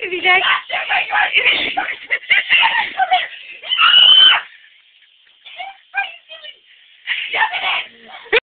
Bir dakika.